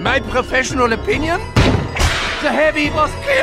My professional opinion? The heavy was killed